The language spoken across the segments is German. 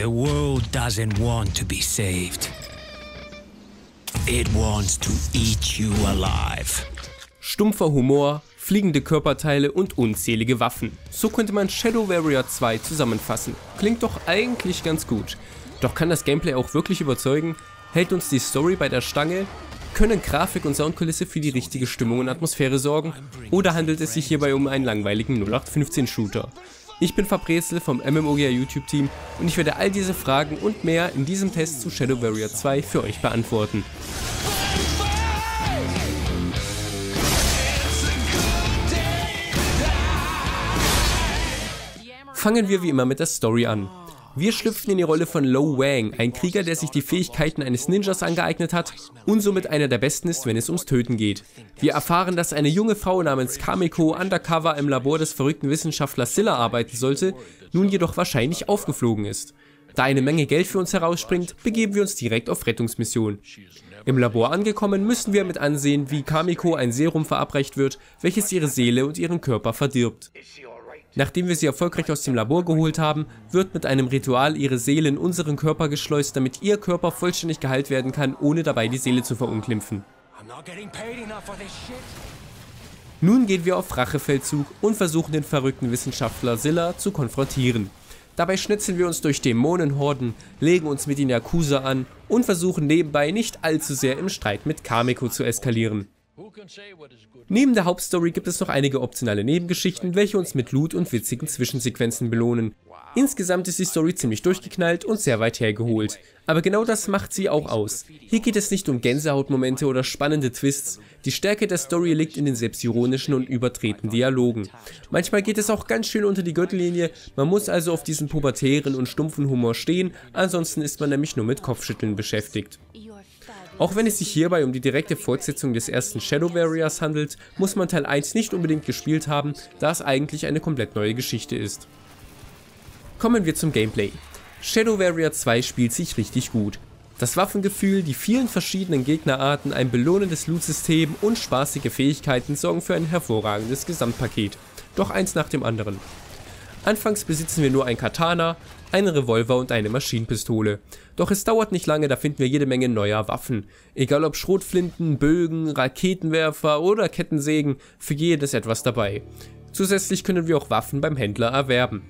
The world doesn't want to be saved. It wants to eat you alive. Stumpfer Humor, fliegende Körperteile und unzählige Waffen. So könnte man Shadow Warrior 2 zusammenfassen. Klingt doch eigentlich ganz gut. Doch kann das Gameplay auch wirklich überzeugen? Hält uns die Story bei der Stange? Können Grafik und Soundkulisse für die richtige Stimmung und Atmosphäre sorgen? Oder handelt es sich hierbei um einen langweiligen 0815 Shooter? Ich bin Fabrezel vom MMOGA YouTube Team und ich werde all diese Fragen und mehr in diesem Test zu Shadow Warrior 2 für euch beantworten. Fangen wir wie immer mit der Story an. Wir schlüpfen in die Rolle von Lo Wang, ein Krieger, der sich die Fähigkeiten eines Ninjas angeeignet hat und somit einer der besten ist, wenn es ums Töten geht. Wir erfahren, dass eine junge Frau namens Kamiko undercover im Labor des verrückten Wissenschaftlers Silla arbeiten sollte, nun jedoch wahrscheinlich aufgeflogen ist. Da eine Menge Geld für uns herausspringt, begeben wir uns direkt auf Rettungsmission. Im Labor angekommen, müssen wir mit ansehen, wie Kamiko ein Serum verabreicht wird, welches ihre Seele und ihren Körper verdirbt. Nachdem wir sie erfolgreich aus dem Labor geholt haben, wird mit einem Ritual ihre Seele in unseren Körper geschleust, damit ihr Körper vollständig geheilt werden kann, ohne dabei die Seele zu verunglimpfen. Nun gehen wir auf Rachefeldzug und versuchen den verrückten Wissenschaftler Silla zu konfrontieren. Dabei schnitzeln wir uns durch Dämonenhorden, legen uns mit den Yakuza an und versuchen nebenbei nicht allzu sehr im Streit mit Kamiko zu eskalieren. Neben der Hauptstory gibt es noch einige optionale Nebengeschichten, welche uns mit Loot und witzigen Zwischensequenzen belohnen. Insgesamt ist die Story ziemlich durchgeknallt und sehr weit hergeholt. Aber genau das macht sie auch aus. Hier geht es nicht um Gänsehautmomente oder spannende Twists. Die Stärke der Story liegt in den selbstironischen und übertreten Dialogen. Manchmal geht es auch ganz schön unter die Gürtellinie, man muss also auf diesen pubertären und stumpfen Humor stehen, ansonsten ist man nämlich nur mit Kopfschütteln beschäftigt. Auch wenn es sich hierbei um die direkte Fortsetzung des ersten Shadow Warriors handelt, muss man Teil 1 nicht unbedingt gespielt haben, da es eigentlich eine komplett neue Geschichte ist. Kommen wir zum Gameplay. Shadow Warrior 2 spielt sich richtig gut. Das Waffengefühl, die vielen verschiedenen Gegnerarten, ein belohnendes Loot-System und spaßige Fähigkeiten sorgen für ein hervorragendes Gesamtpaket. Doch eins nach dem anderen. Anfangs besitzen wir nur ein Katana, einen Revolver und eine Maschinenpistole. Doch es dauert nicht lange, da finden wir jede Menge neuer Waffen. Egal ob Schrotflinten, Bögen, Raketenwerfer oder Kettensägen, für jedes etwas dabei. Zusätzlich können wir auch Waffen beim Händler erwerben.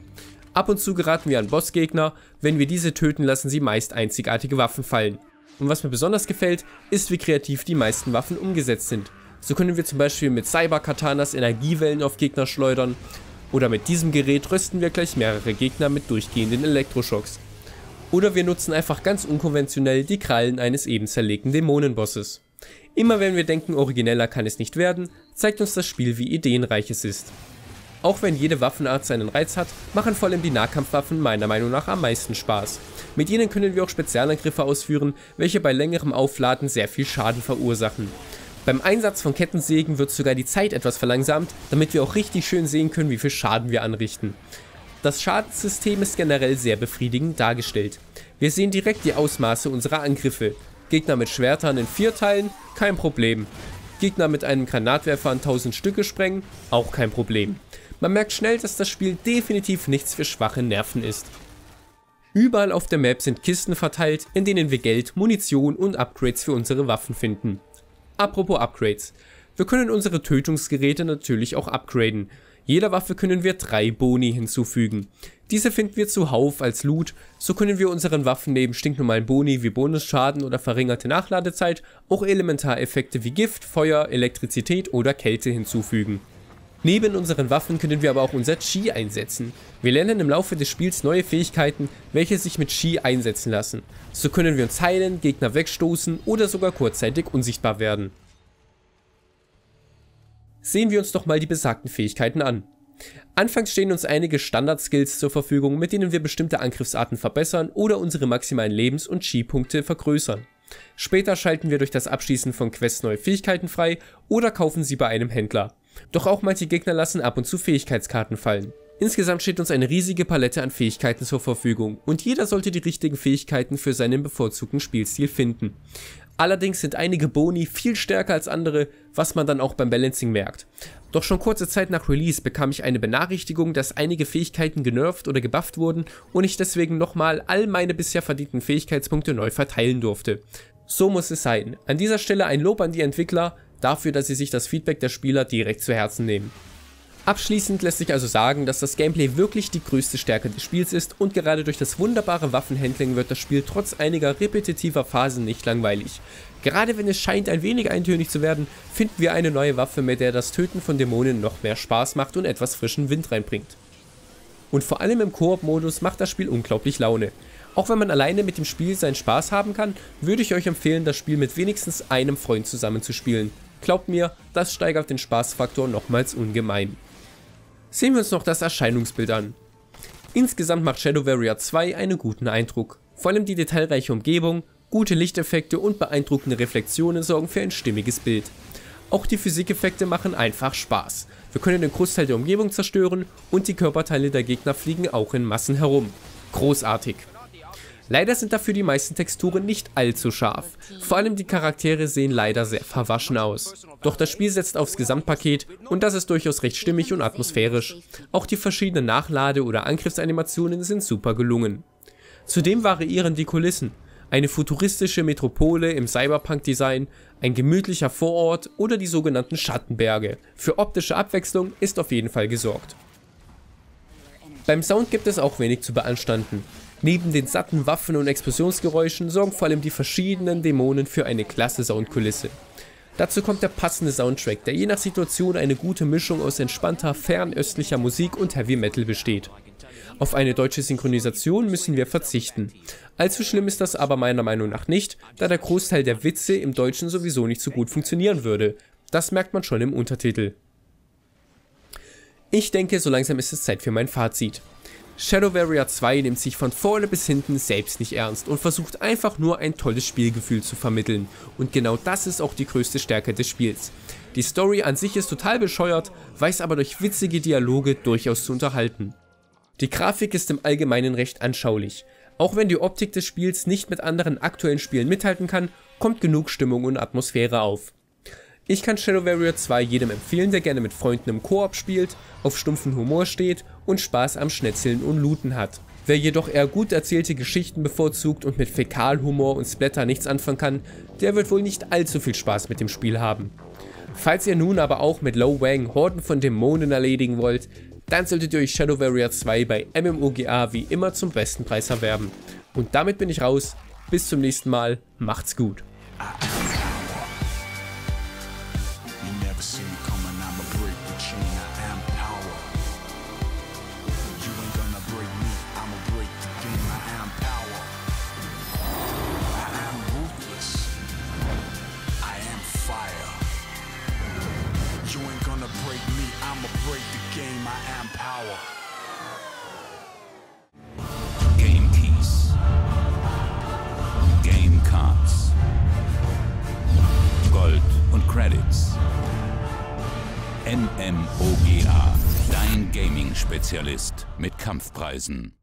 Ab und zu geraten wir an Bossgegner, wenn wir diese töten, lassen sie meist einzigartige Waffen fallen. Und was mir besonders gefällt, ist wie kreativ die meisten Waffen umgesetzt sind. So können wir zum Beispiel mit Cyber-Katanas Energiewellen auf Gegner schleudern, oder mit diesem Gerät rösten wir gleich mehrere Gegner mit durchgehenden Elektroschocks. Oder wir nutzen einfach ganz unkonventionell die Krallen eines eben zerlegten Dämonenbosses. Immer wenn wir denken, origineller kann es nicht werden, zeigt uns das Spiel, wie ideenreich es ist. Auch wenn jede Waffenart seinen Reiz hat, machen vor allem die Nahkampfwaffen meiner Meinung nach am meisten Spaß. Mit ihnen können wir auch Spezialangriffe ausführen, welche bei längerem Aufladen sehr viel Schaden verursachen. Beim Einsatz von Kettensägen wird sogar die Zeit etwas verlangsamt, damit wir auch richtig schön sehen können, wie viel Schaden wir anrichten. Das Schadenssystem ist generell sehr befriedigend dargestellt. Wir sehen direkt die Ausmaße unserer Angriffe. Gegner mit Schwertern in vier Teilen, kein Problem. Gegner mit einem Granatwerfer in 1000 Stücke sprengen, auch kein Problem. Man merkt schnell, dass das Spiel definitiv nichts für schwache Nerven ist. Überall auf der Map sind Kisten verteilt, in denen wir Geld, Munition und Upgrades für unsere Waffen finden. Apropos Upgrades. Wir können unsere Tötungsgeräte natürlich auch upgraden. Jeder Waffe können wir drei Boni hinzufügen. Diese finden wir zuhauf als Loot, so können wir unseren Waffen neben stinknormalen Boni wie Bonusschaden oder verringerte Nachladezeit auch Elementareffekte wie Gift, Feuer, Elektrizität oder Kälte hinzufügen. Neben unseren Waffen können wir aber auch unser Chi einsetzen. Wir lernen im Laufe des Spiels neue Fähigkeiten, welche sich mit Chi einsetzen lassen. So können wir uns heilen, Gegner wegstoßen oder sogar kurzzeitig unsichtbar werden. Sehen wir uns doch mal die besagten Fähigkeiten an. Anfangs stehen uns einige Standard-Skills zur Verfügung, mit denen wir bestimmte Angriffsarten verbessern oder unsere maximalen Lebens- und Chi-Punkte vergrößern. Später schalten wir durch das Abschließen von Quests neue Fähigkeiten frei oder kaufen sie bei einem Händler. Doch auch manche Gegner lassen ab und zu Fähigkeitskarten fallen. Insgesamt steht uns eine riesige Palette an Fähigkeiten zur Verfügung und jeder sollte die richtigen Fähigkeiten für seinen bevorzugten Spielstil finden. Allerdings sind einige Boni viel stärker als andere, was man dann auch beim Balancing merkt. Doch schon kurze Zeit nach Release bekam ich eine Benachrichtigung, dass einige Fähigkeiten genervt oder gebufft wurden und ich deswegen nochmal all meine bisher verdienten Fähigkeitspunkte neu verteilen durfte. So muss es sein. An dieser Stelle ein Lob an die Entwickler dafür, dass sie sich das Feedback der Spieler direkt zu Herzen nehmen. Abschließend lässt sich also sagen, dass das Gameplay wirklich die größte Stärke des Spiels ist und gerade durch das wunderbare Waffenhandling wird das Spiel trotz einiger repetitiver Phasen nicht langweilig. Gerade wenn es scheint ein wenig eintönig zu werden, finden wir eine neue Waffe, mit der das Töten von Dämonen noch mehr Spaß macht und etwas frischen Wind reinbringt. Und vor allem im Koop-Modus macht das Spiel unglaublich Laune. Auch wenn man alleine mit dem Spiel seinen Spaß haben kann, würde ich euch empfehlen, das Spiel mit wenigstens einem Freund zusammen zu spielen. Glaubt mir, das steigert den Spaßfaktor nochmals ungemein. Sehen wir uns noch das Erscheinungsbild an. Insgesamt macht Shadow Warrior 2 einen guten Eindruck. Vor allem die detailreiche Umgebung, gute Lichteffekte und beeindruckende Reflexionen sorgen für ein stimmiges Bild. Auch die Physikeffekte machen einfach Spaß. Wir können den Großteil der Umgebung zerstören und die Körperteile der Gegner fliegen auch in Massen herum. Großartig. Leider sind dafür die meisten Texturen nicht allzu scharf. Vor allem die Charaktere sehen leider sehr verwaschen aus. Doch das Spiel setzt aufs Gesamtpaket und das ist durchaus recht stimmig und atmosphärisch. Auch die verschiedenen Nachlade- oder Angriffsanimationen sind super gelungen. Zudem variieren die Kulissen. Eine futuristische Metropole im Cyberpunk-Design, ein gemütlicher Vorort oder die sogenannten Schattenberge. Für optische Abwechslung ist auf jeden Fall gesorgt. Beim Sound gibt es auch wenig zu beanstanden. Neben den satten Waffen und Explosionsgeräuschen sorgen vor allem die verschiedenen Dämonen für eine klasse Soundkulisse. Dazu kommt der passende Soundtrack, der je nach Situation eine gute Mischung aus entspannter, fernöstlicher Musik und Heavy Metal besteht. Auf eine deutsche Synchronisation müssen wir verzichten. Allzu schlimm ist das aber meiner Meinung nach nicht, da der Großteil der Witze im Deutschen sowieso nicht so gut funktionieren würde. Das merkt man schon im Untertitel. Ich denke, so langsam ist es Zeit für mein Fazit. Shadow Warrior 2 nimmt sich von vorne bis hinten selbst nicht ernst und versucht einfach nur ein tolles Spielgefühl zu vermitteln. Und genau das ist auch die größte Stärke des Spiels. Die Story an sich ist total bescheuert, weiß aber durch witzige Dialoge durchaus zu unterhalten. Die Grafik ist im Allgemeinen recht anschaulich. Auch wenn die Optik des Spiels nicht mit anderen aktuellen Spielen mithalten kann, kommt genug Stimmung und Atmosphäre auf. Ich kann Shadow Warrior 2 jedem empfehlen, der gerne mit Freunden im Koop spielt, auf stumpfen Humor steht und Spaß am Schnetzeln und Looten hat. Wer jedoch eher gut erzählte Geschichten bevorzugt und mit Fäkalhumor und Splatter nichts anfangen kann, der wird wohl nicht allzu viel Spaß mit dem Spiel haben. Falls ihr nun aber auch mit Low Wang Horden von Dämonen erledigen wollt, dann solltet ihr euch Shadow Warrior 2 bei MMOGA wie immer zum besten Preis erwerben. Und damit bin ich raus, bis zum nächsten Mal, macht's gut. Credits. MMOGA, dein Gaming-Spezialist mit Kampfpreisen.